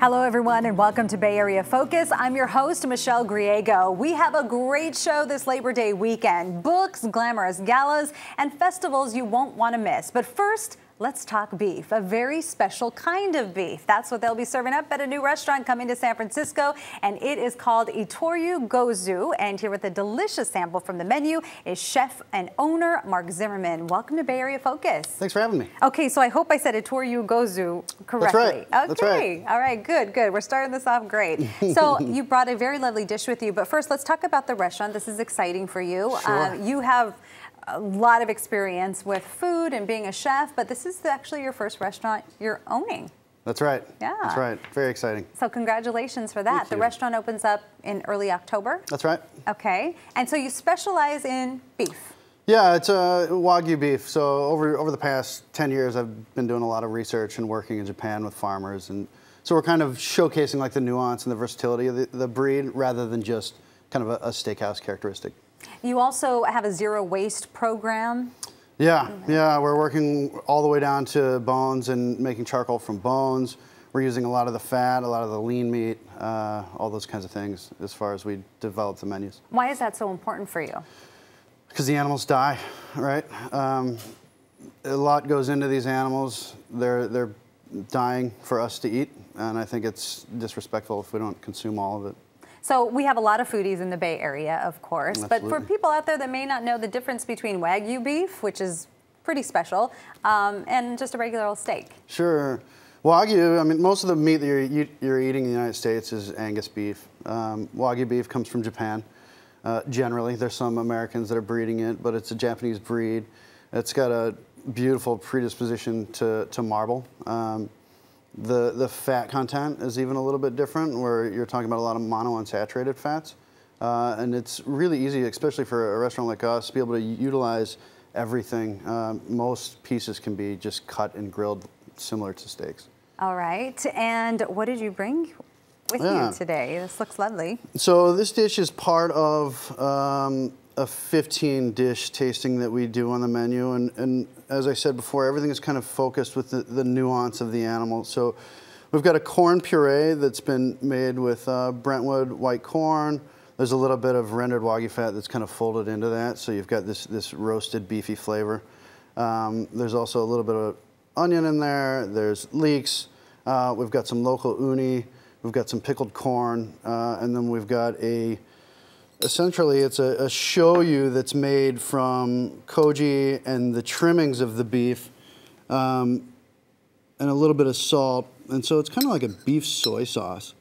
Hello, everyone, and welcome to Bay Area Focus. I'm your host, Michelle Griego. We have a great show this Labor Day weekend books, glamorous galas, and festivals you won't want to miss. But first, Let's talk beef, a very special kind of beef. That's what they'll be serving up at a new restaurant coming to San Francisco, and it is called Ittoryu Gozu. And here with a delicious sample from the menu is chef and owner Marc Zimmerman. Welcome to Bay Area Focus. Thanks for having me. Okay, so I hope I said Ittoryu Gozu correctly. That's right. Okay, That's right. all right, good, good. We're starting this off great. so you brought a very lovely dish with you, but first let's talk about the restaurant. This is exciting for you. Sure. Uh, you have a lot of experience with food and being a chef, but this is actually your first restaurant you're owning. That's right. Yeah. That's right. Very exciting. So congratulations for that. Thank the you. restaurant opens up in early October. That's right. Okay. And so you specialize in beef. Yeah, it's uh, Wagyu beef. So over over the past 10 years, I've been doing a lot of research and working in Japan with farmers, and so we're kind of showcasing like the nuance and the versatility of the, the breed rather than just kind of a, a steakhouse characteristic. You also have a zero waste program. Yeah, yeah, we're working all the way down to bones and making charcoal from bones. We're using a lot of the fat, a lot of the lean meat, uh, all those kinds of things as far as we develop the menus. Why is that so important for you? Because the animals die, right? Um, a lot goes into these animals. They're they're dying for us to eat, and I think it's disrespectful if we don't consume all of it. So we have a lot of foodies in the Bay Area, of course. But for people out there that may not know the difference between Wagyu beef, which is pretty special, um, and just a regular old steak. Sure. Wagyu, I mean, most of the meat that you're, you're eating in the United States is Angus beef. Um, Wagyu beef comes from Japan. Uh, generally, there's some Americans that are breeding it, but it's a Japanese breed. It's got a beautiful predisposition to, to marble. Um, the, the fat content is even a little bit different, where you're talking about a lot of monounsaturated fats. Uh, and it's really easy, especially for a restaurant like us, to be able to utilize everything. Um, most pieces can be just cut and grilled similar to steaks. All right. And what did you bring with Yeah. you today? This looks lovely. So this dish is part of um, a 15 dish tasting that we do on the menu, and, and as I said before, everything is kind of focused with the, the nuance of the animal. So we've got a corn puree that's been made with uh, Brentwood white corn. There's a little bit of rendered wagyu fat that's kind of folded into that, so you've got this this roasted beefy flavor. Um, there's also a little bit of onion in there. There's leeks. Uh, we've got some local uni. We've got some pickled corn, uh, and then we've got a. Essentially, it's a, a shoyu that's made from koji and the trimmings of the beef, um, and a little bit of salt, and so it's kind of like a beef soy sauce.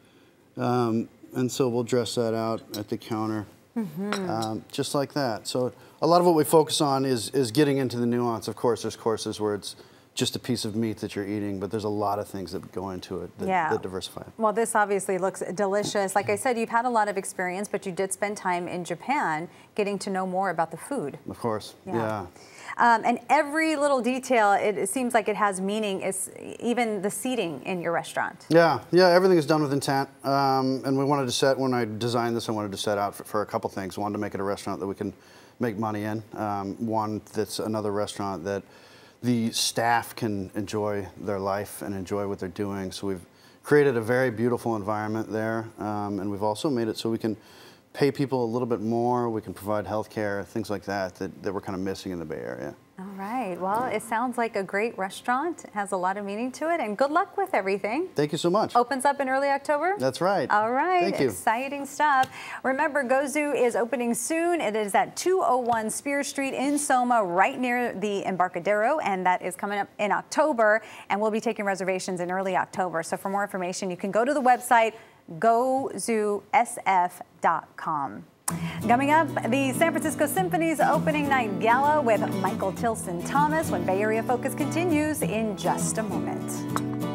Um, and so we'll dress that out at the counter, um, just like that. So a lot of what we focus on is is getting into the nuance. Of course, there's courses where it's just a piece of meat that you're eating, but there's a lot of things that go into it that, Yeah. that diversify it. Well, this obviously looks delicious. Like I said, you've had a lot of experience, but you did spend time in Japan getting to know more about the food. Of course, Yeah. yeah. Um, and every little detail, it, it seems like it has meaning. Is even the seating in your restaurant. Yeah, yeah, everything is done with intent. Um, and we wanted to set, when I designed this, I wanted to set out for, for a couple things. Wanted to make it a restaurant that we can make money in. Um, one that's another restaurant that the staff can enjoy their life and enjoy what they're doing. So we've created a very beautiful environment there. Um, and we've also made it so we can pay people a little bit more. We can provide health care, things like that, that, that we're kind of missing in the Bay Area. All right. Well, it sounds like a great restaurant. It has a lot of meaning to it, and good luck with everything. Thank you so much. Opens up in early October. That's right. All right. Thank you. Exciting stuff. Remember, Gozu is opening soon. It is at 201 Spear Street in Soma, right near the Embarcadero, and that is coming up in October. And we'll be taking reservations in early October. So for more information, you can go to the website gozusf.com. Coming up, the San Francisco Symphony's opening night gala with Michael Tilson Thomas when Bay Area Focus continues in just a moment.